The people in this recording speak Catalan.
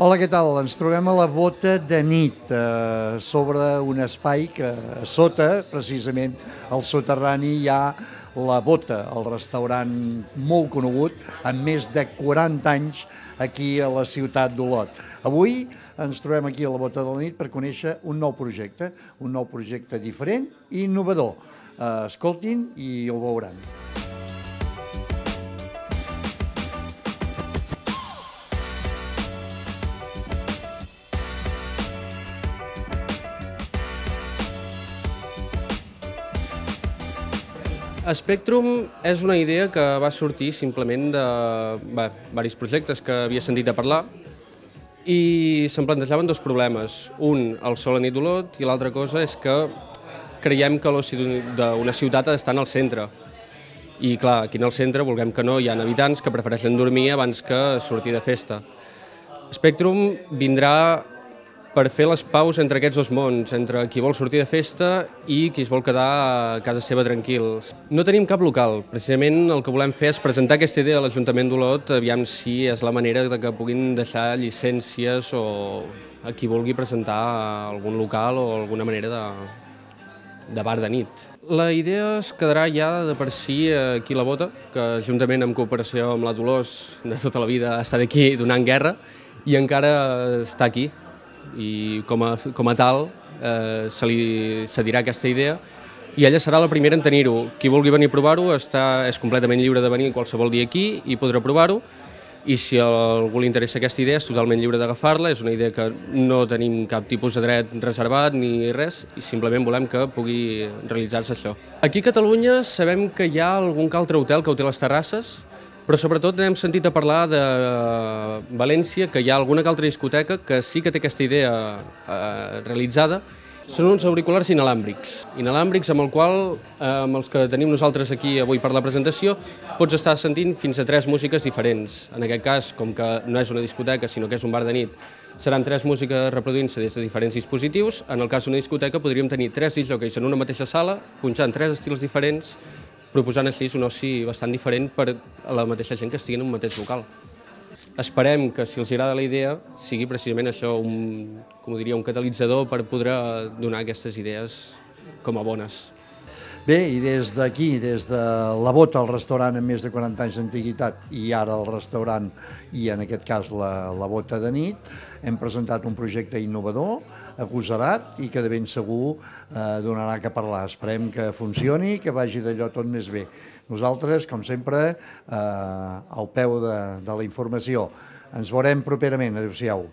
Hola, què tal? Ens trobem a la bota de nit, eh, sobre un espai que a sota, precisament al soterrani, hi ha la Bota, el restaurant molt conegut, amb més de 40 anys aquí a la ciutat d'Olot. Avui ens trobem aquí a la Bota de la nit per conèixer un nou projecte, un nou projecte diferent i innovador. Eh, escoltin i ho veuran. Spectrum és una idea que va sortir simplement de bé, diversos projectes que havia sentit a parlar i se'n plantejaven dos problemes. Un, el sol a nit d'Olot, i l'altra cosa és que creiem que l'oci d'una ciutat ha d'estar en el centre. I clar, aquí en el centre, vulguem que no, hi ha habitants que prefereixen dormir abans que sortir de festa. Spectrum vindrà per fer les paus entre aquests dos mons, entre qui vol sortir de festa i qui es vol quedar a casa seva tranquils. No tenim cap local, precisament el que volem fer és presentar aquesta idea a l'Ajuntament d'Olot, aviam si és la manera de que puguin deixar llicències o a qui vulgui presentar algun local o alguna manera de, de bar de nit. La idea es quedarà ja de per si aquí la Bota, que juntament amb cooperació amb la Dolors de tota la vida ha estat aquí donant guerra i encara està aquí, i com a, com a tal eh, se li cedirà aquesta idea i ella serà la primera en tenir-ho. Qui vulgui venir a provar-ho és completament lliure de venir qualsevol dia aquí i podrà provar-ho i si a algú li interessa aquesta idea és totalment lliure d'agafar-la, és una idea que no tenim cap tipus de dret reservat ni res i simplement volem que pugui realitzar-se això. Aquí a Catalunya sabem que hi ha algun altre hotel que ho té les terrasses, però sobretot hem sentit a parlar de València, que hi ha alguna altra discoteca que sí que té aquesta idea eh, realitzada, són uns auriculars inalàmbrics, inalàmbrics amb el qual, eh, amb els que tenim nosaltres aquí avui per la presentació, pots estar sentint fins a tres músiques diferents. En aquest cas, com que no és una discoteca, sinó que és un bar de nit, seran tres músiques reproduint-se des de diferents dispositius. En el cas d'una discoteca podríem tenir tres disjockeys en una mateixa sala, punxant tres estils diferents, proposant així un oci bastant diferent per a la mateixa gent que estigui en un mateix local. Esperem que, si els agrada la idea, sigui precisament això, un, com diria, un catalitzador per poder donar aquestes idees com a bones. Bé, i des d'aquí, des de la Bota, el restaurant amb més de 40 anys d'antiguitat, i ara el restaurant, i en aquest cas la, la Bota de nit, hem presentat un projecte innovador, agosarat, i que de ben segur eh, donarà que parlar. Esperem que funcioni, que vagi d'allò tot més bé. Nosaltres, com sempre, eh, al peu de, de la informació. Ens veurem properament. Adéu-siau.